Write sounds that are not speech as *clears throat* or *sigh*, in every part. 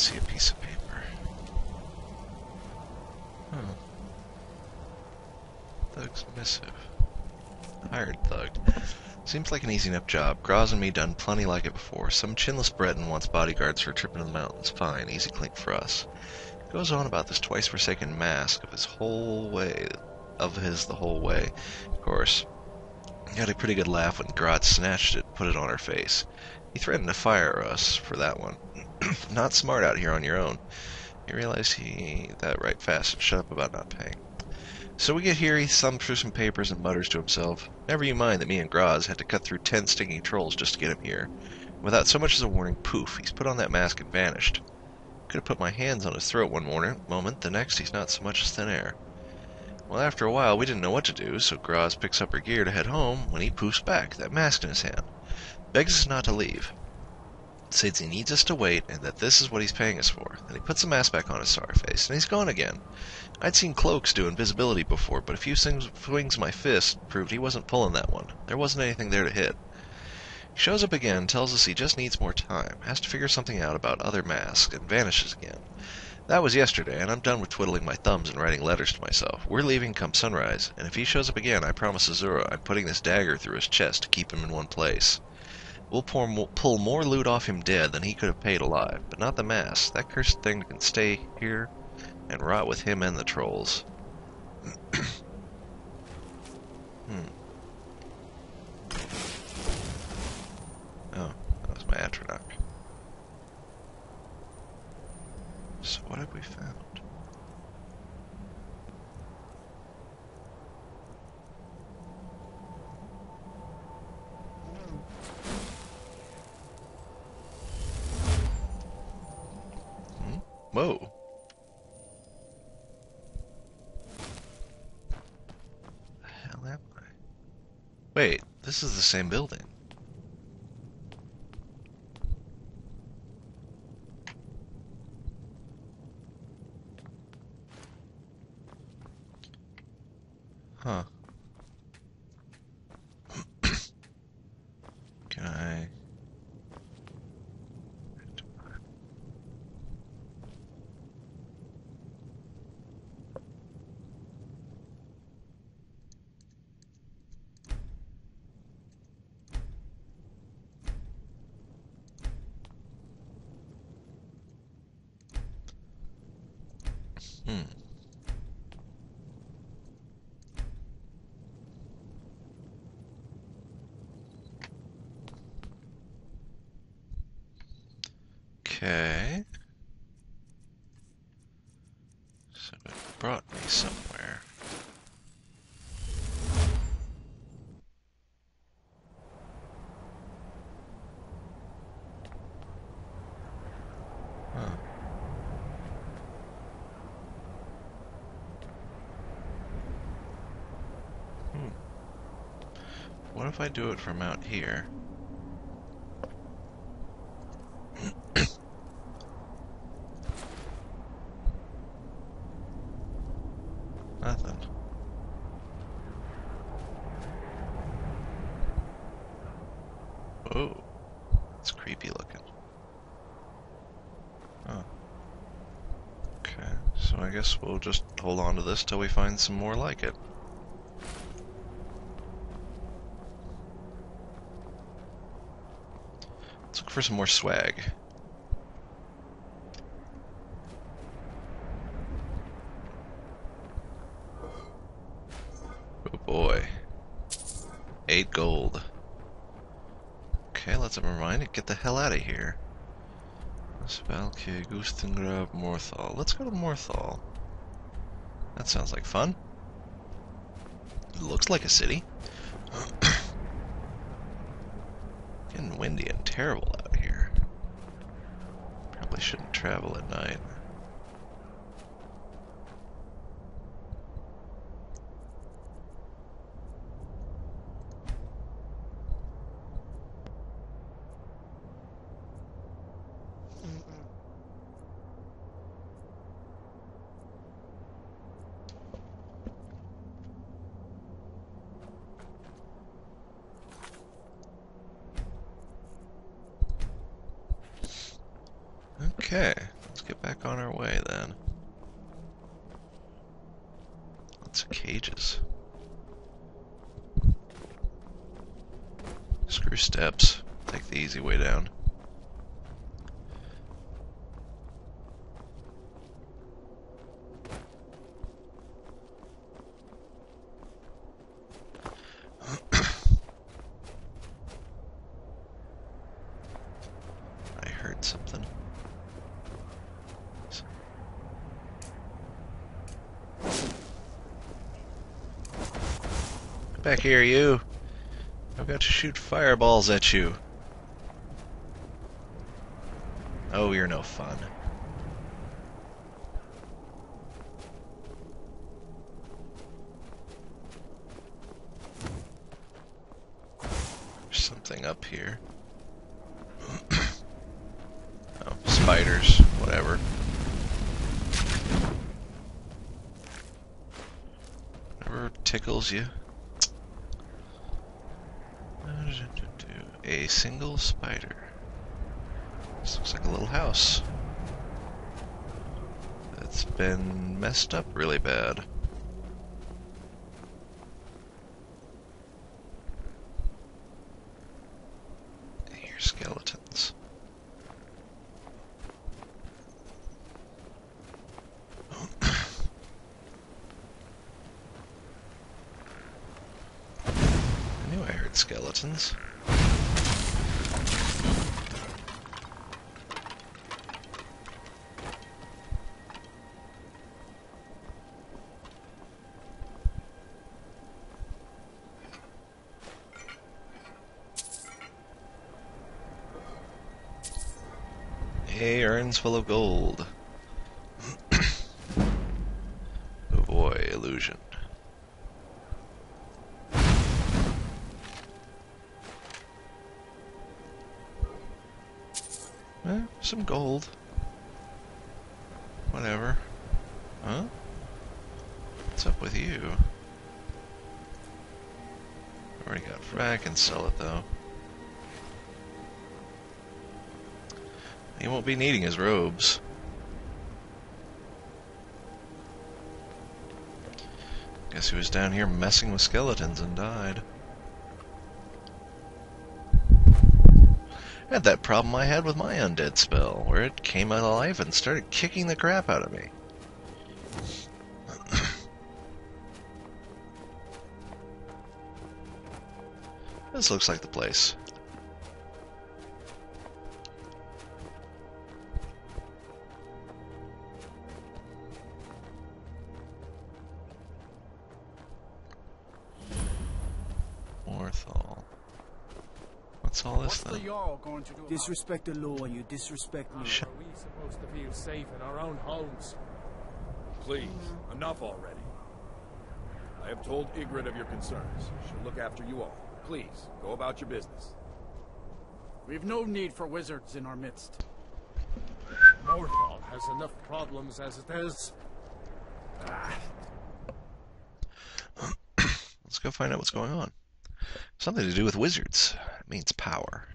see a piece of paper. Huh. Thug's missive. Hired thug. Seems like an easy enough job. Graz and me done plenty like it before. Some chinless Breton wants bodyguards for a trip into the mountains. Fine, easy clink for us. Goes on about this twice forsaken mask of his whole way, of his the whole way. Of course, had a pretty good laugh when Graz snatched it, put it on her face. He threatened to fire us for that one. *clears throat* Not smart out here on your own. You realize he that right fast shut up about not paying. So we get here, he thumbs through some papers and mutters to himself, Never you mind that me and Graz had to cut through ten stinking trolls just to get him here. Without so much as a warning, poof, he's put on that mask and vanished. Could have put my hands on his throat one morning, moment, the next he's not so much as thin air. Well, after a while, we didn't know what to do, so Graz picks up her gear to head home when he poofs back, that mask in his hand. Begs us not to leave. Says he needs us to wait, and that this is what he's paying us for. Then he puts the mask back on his sorry face, and he's gone again. I'd seen cloaks do invisibility before, but a few swings my fist proved he wasn't pulling that one. There wasn't anything there to hit. He shows up again, tells us he just needs more time, has to figure something out about other masks, and vanishes again. That was yesterday, and I'm done with twiddling my thumbs and writing letters to myself. We're leaving come sunrise, and if he shows up again, I promise Azura I'm putting this dagger through his chest to keep him in one place. We'll pull more loot off him dead than he could have paid alive, but not the mask. That cursed thing can stay here and rot with him and the trolls. *clears throat* hmm. Oh, that was my Atronach. So what have we found? This is the same building. Huh. *coughs* Can I... Hmm. Okay. So it brought me somewhere. Huh. Hmm. What if I do it from out here? *coughs* Nothing. Oh, it's creepy looking. Oh. Okay, so I guess we'll just hold on to this till we find some more like it. For some more swag. Oh boy. Eight gold. Okay, let's remind it. Get the hell out of here. Svalke, Gustengrab, Morthal. Let's go to Morthal. That sounds like fun. It looks like a city. *coughs* Getting windy and terrible shouldn't travel at night. Okay, let's get back on our way then. Lots of cages. Screw steps. Take the easy way down. *clears throat* I heard something. Back here, you. I've got to shoot fireballs at you. Oh, you're no fun. There's something up here. *coughs* oh, spiders, whatever. Whatever tickles you. A single spider. This looks like a little house. It's been messed up really bad. I skeletons. *coughs* I knew I heard skeletons. Hey, urns full of gold. *clears throat* boy, illusion. Eh, some gold. Whatever. Huh? What's up with you? Already got. I and sell it though. He won't be needing his robes. Guess he was down here messing with skeletons and died. I had that problem I had with my undead spell, where it came alive and started kicking the crap out of me. *coughs* this looks like the place. The going to do? about Disrespect the law and you disrespect me. Are we supposed to feel safe in our own homes? Please, enough already. I have told Idgrod of your concerns. She'll look after you all. Please, go about your business. We've no need for wizards in our midst. Morthal has enough problems as it is. *coughs* Let's go find out what's going on. Something to do with wizards. It means power.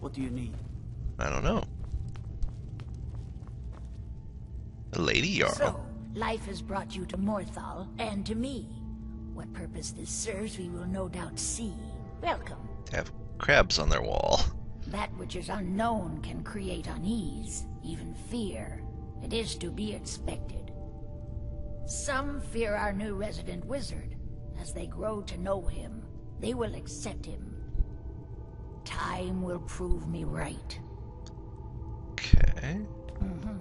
What do you need? I don't know. The Lady Jarl. So, life has brought you to Morthal, and to me. What purpose this serves, we will no doubt see. Welcome. They have crabs on their wall. That which is unknown can create unease, even fear. It is to be expected. Some fear our new resident wizard. As they grow to know him, they will accept him. Time will prove me right. Okay. Mm-hmm.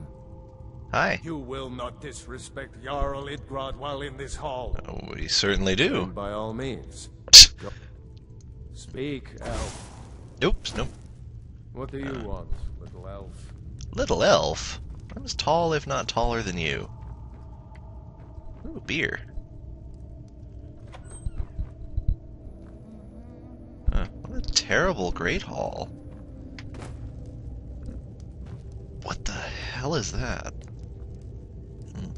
Hi. You will not disrespect Jarl Idgrod while in this hall. Oh, we certainly do. And by all means. *laughs* Speak, elf. Oops, nope. What do you uh, want, little elf? Little elf. I'm as tall, if not taller than you. Ooh, beer. terrible Great Hall. What the hell is that? Hmm.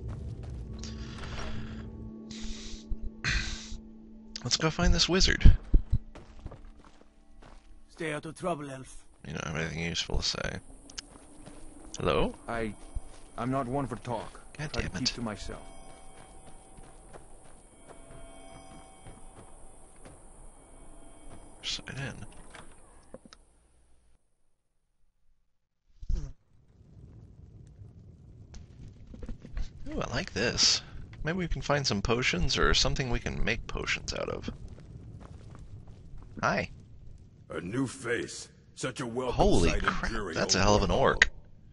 *clears throat* Let's go find this wizard. Stay out of trouble, elf. You don't have anything useful to say. Hello? I... I'm not one for talk. God damn it. keep to myself. Sign in. Ooh, I like this. Maybe we can find some potions or something we can make potions out of. Hi. A new face. Such a welcome Holy crap, that's a oh hell of an orc.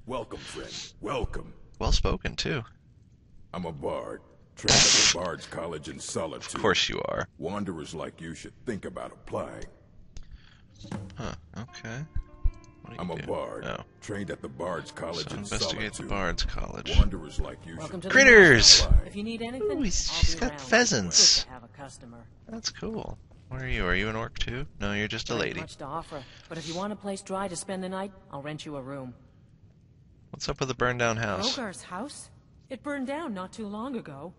Welcome, friend. Welcome. Well spoken, too. I'm a bard. Trained at *laughs* the Bard's College in Solitude. Of course you are. Wanderers like you should think about applying. Huh, okay. What I'm a do? bard. Oh. Trained at the Bard's College So in investigate the Bard's College. Wanderers like you Welcome to should the Critters! Moonstone. If you need anything, Ooh, he's- I'll got around. pheasants. Have a customer. That's cool. What are you? Are you an orc too? No, you're just a lady. Much to offer, but if you want a place dry to spend the night, I'll rent you a room. What's up with the burned down house? Hrogar's house? It burned down not too long ago.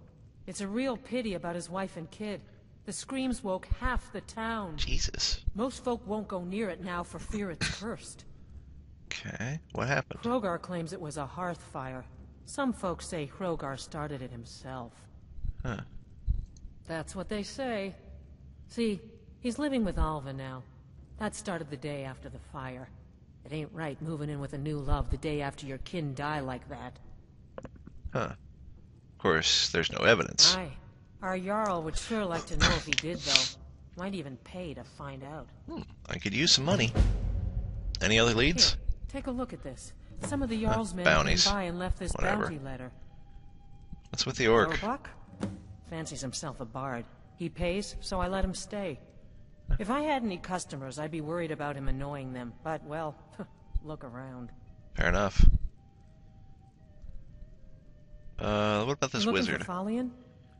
It's a real pity about his wife and kid. The screams woke half the town. Jesus. Most folk won't go near it now for fear it's cursed. Okay. What happened? Hrogar claims it was a hearth fire. Some folks say Hrogar started it himself. Huh. That's what they say. See, he's living with Alva now. That started the day after the fire. It ain't right moving in with a new love the day after your kin die like that. Huh. Of course, there's no evidence. Aye. Our Jarl would sure like to know if he did, though. Might even pay to find out. Hmm, I could use some money. Any other leads? Here, take a look at this. Some of the Jarl's men bounties. came by and left this Whatever. bounty letter. What's with the orc? Fancies himself a bard. He pays, so I let him stay. If I had any customers, I'd be worried about him annoying them. But, well, look around. Fair enough. Uh, what about this Looking wizard? for?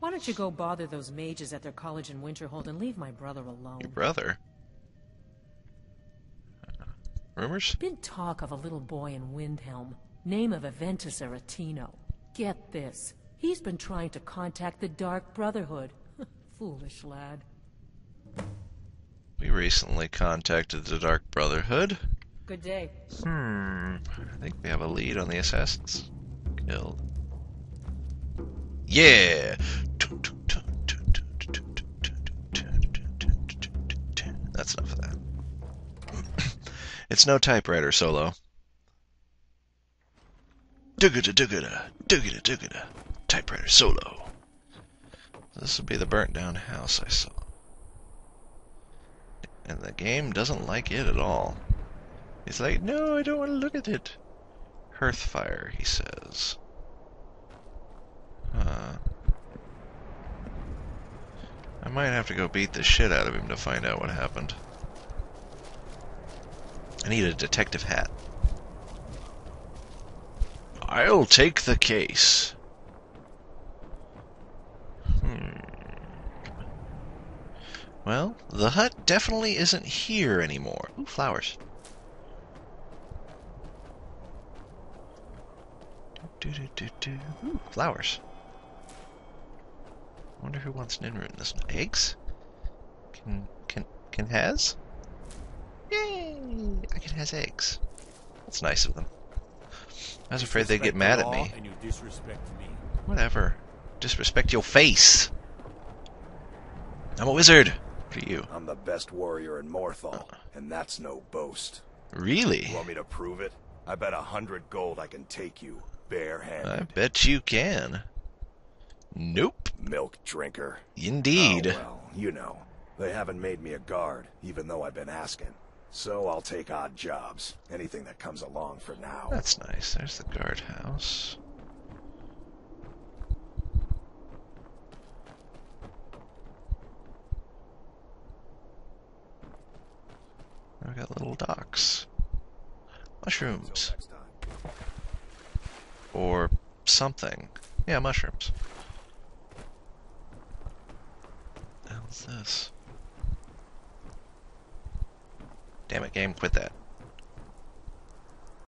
Why don't you go bother those mages at their college in Winterhold and leave my brother alone? Your brother? Rumors? Been talk of a little boy in Windhelm, name of Aventus Aretino. Get this. He's been trying to contact the Dark Brotherhood. *laughs* Foolish lad. We recently contacted the Dark Brotherhood. Good day. Hmm. I think we have a lead on the assassins. Killed. Yeah! It's no typewriter solo. Doogada doogada, doogada doogada. Typewriter solo. This would be the burnt down house I saw. And the game doesn't like it at all. He's like, no, I don't want to look at it. Hearthfire, he says. Uh, I might have to go beat the shit out of him to find out what happened. I need a detective hat. I'll take the case. Hmm. Well, the hut definitely isn't here anymore. Ooh, flowers. Do, do, do, do. Ooh, flowers. wonder who wants an in this one. Eggs? Can can can has? Yay! I can has eggs. That's nice of them. I was afraid they'd get mad at me. And you disrespect me. Whatever. Disrespect your face. I'm a wizard. For you? I'm the best warrior in Morthal, uh-uh. and that's no boast. Really? You want me to prove it? I bet a hundred gold I can take you, barehanded. I bet you can. Nope. Milk drinker. Indeed. Oh, well, you know. They haven't made me a guard, even though I've been asking. So I'll take odd jobs. Anything that comes along for now. That's nice. There's the guardhouse. I've got little docks. Mushrooms. Or something. Yeah, mushrooms. The hell's this? Damn it, game, quit that.